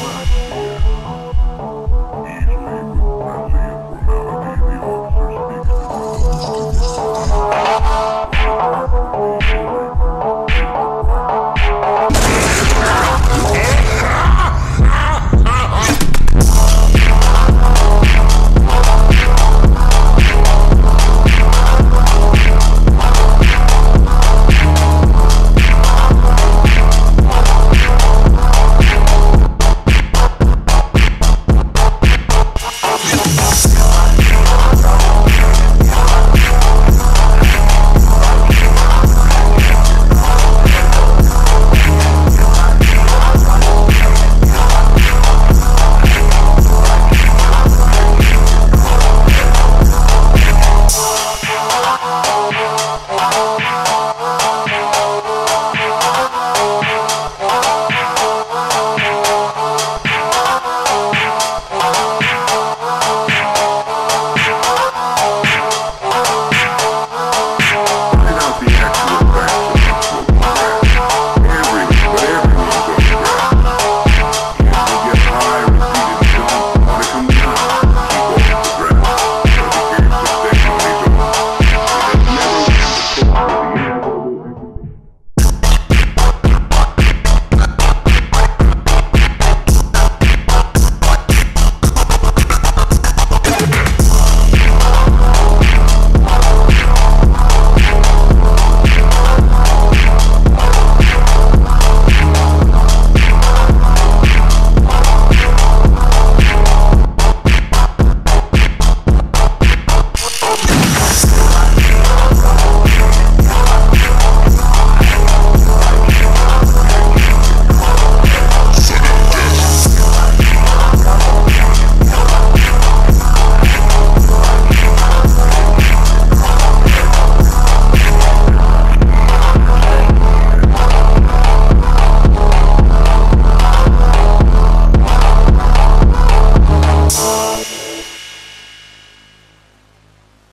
Rock.